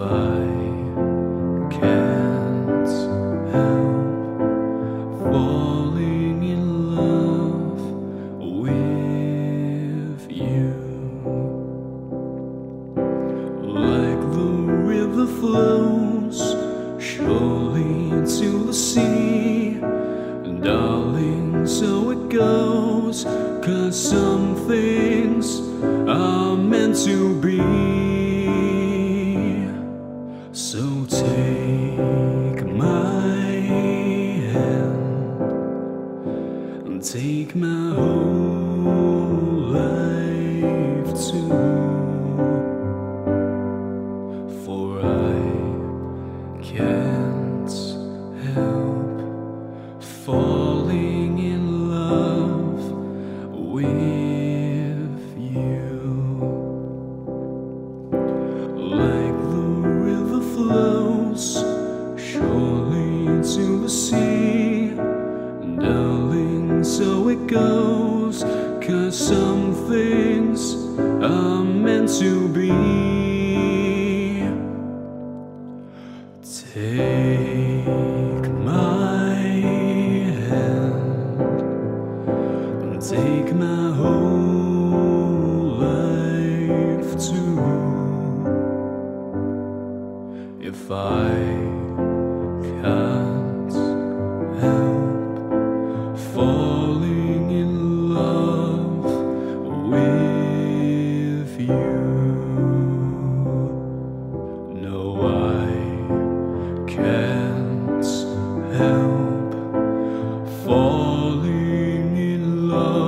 I can't help falling in love with you? Like the river flows surely to the sea, darling, so it goes. Cause some things are meant to be. Take my whole life too. For I can't help falling in love with you. Like the river flows surely to the sea, darling, so it goes. Cause some things are meant to be. Take my hand take my whole life too. If I falling in love.